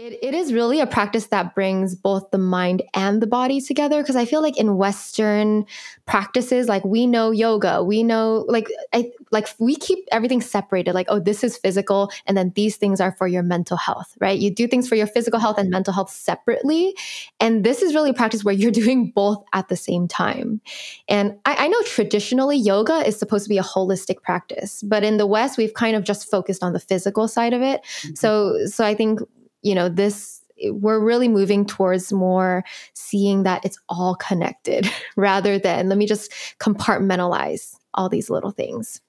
It, it is really a practice that brings both the mind and the body together because I feel like in Western practices, like we know yoga, we know like I like we keep everything separated. Like oh, this is physical, and then these things are for your mental health, right? You do things for your physical health and mental health separately, and this is really a practice where you're doing both at the same time. And I, I know traditionally yoga is supposed to be a holistic practice, but in the West we've kind of just focused on the physical side of it. Mm-hmm. So so I think you know, this, we're really moving towards more seeing that it's all connected rather than let me just compartmentalize all these little things.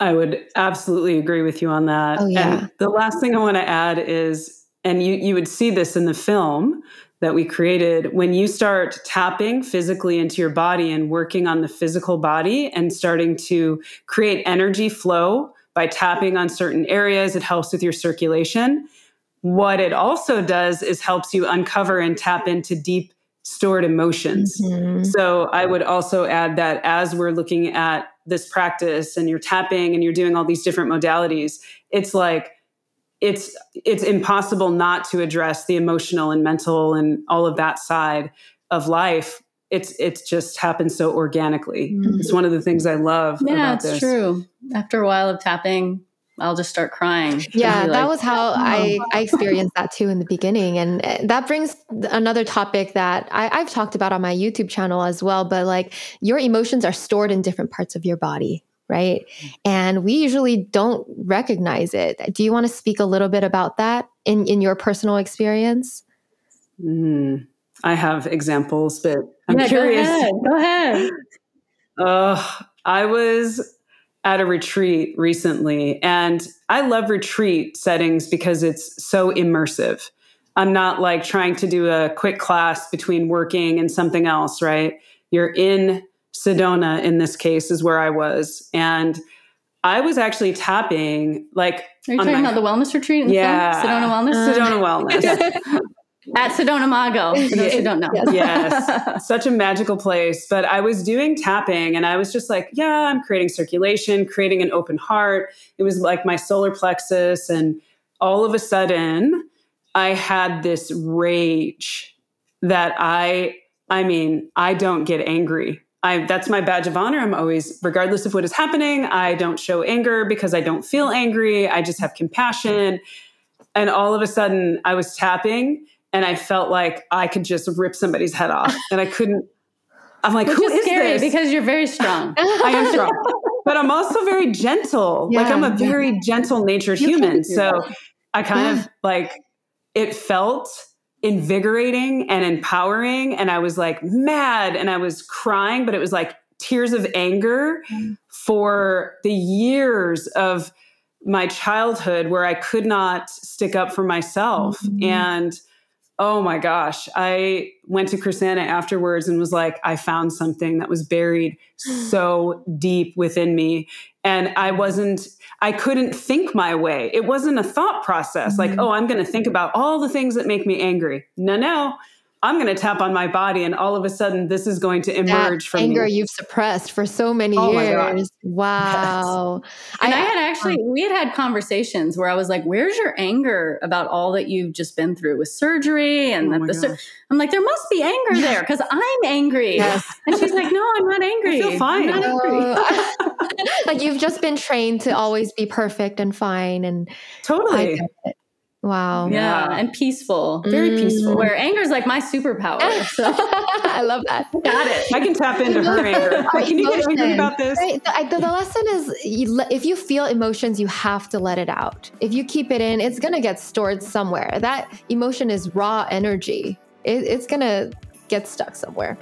I would absolutely agree with you on that. Oh, yeah. And the last thing I want to add is, and you, you would see this in the film that we created, when you start tapping physically into your body and working on the physical body and starting to create energy flow by tapping on certain areas, it helps with your circulation what it also does is helps you uncover and tap into deep stored emotions. Mm-hmm. So I would also add that as we're looking at this practice and you're tapping and you're doing all these different modalities, it's like it's it's impossible not to address the emotional and mental and all of that side of life. It's it's just happens so organically. Mm-hmm. It's one of the things I love. Yeah, it's this. true. After a while of tapping, I'll just start crying. Yeah, that was how oh. I, I experienced that too in the beginning. And eh, that brings another topic that I, I've talked about on my YouTube channel as well. But like your emotions are stored in different parts of your body, right? And we usually don't recognize it. Do you want to speak a little bit about that in, in your personal experience? Mm, I have examples, but I'm yeah, curious. Go ahead. Go ahead. Uh, I was at a retreat recently, and I love retreat settings because it's so immersive. I'm not like trying to do a quick class between working and something else, right? You're in Sedona in this case, is where I was. And I was actually tapping like. Are you talking my, about the wellness retreat? yeah. Sedona Wellness? Sedona Wellness. At Sedona Mago, for those who don't know. Yes. yes. Such a magical place. But I was doing tapping and I was just like, yeah, I'm creating circulation, creating an open heart. It was like my solar plexus. And all of a sudden, I had this rage that I, I mean, I don't get angry. I, that's my badge of honor. I'm always, regardless of what is happening, I don't show anger because I don't feel angry. I just have compassion. And all of a sudden, I was tapping and I felt like I could just rip somebody's head off, and I couldn't. I'm like, Which who is, is scary this? because you're very strong. I am strong, but I'm also very gentle. Yeah, like I'm a very yeah. gentle natured human. So that. I kind of like it felt invigorating and empowering, and I was like mad, and I was crying, but it was like tears of anger mm. for the years of my childhood where I could not stick up for myself mm-hmm. and Oh my gosh. I went to Krisanna afterwards and was like, I found something that was buried so deep within me. And I wasn't, I couldn't think my way. It wasn't a thought process mm-hmm. like, oh, I'm going to think about all the things that make me angry. No, no. I'm going to tap on my body, and all of a sudden, this is going to emerge that from anger me. you've suppressed for so many oh years. Wow! Yes. And I, I, had um, actually, we had had conversations where I was like, "Where's your anger about all that you've just been through with surgery?" And oh that the sur- I'm like, "There must be anger there because I'm angry." Yes. And she's like, "No, I'm not angry. I feel fine. I'm not angry." like you've just been trained to always be perfect and fine, and totally. Wow. Yeah. yeah. And peaceful. Very mm. peaceful. Where anger is like my superpower. So I love that. Got it. I can tap into her anger. Can you get angry about this? Right. The, the, lesson is you, if you feel emotions, you have to let it out. If you keep it in, it's going to get stored somewhere. That emotion is raw energy. It, it's going to get stuck somewhere.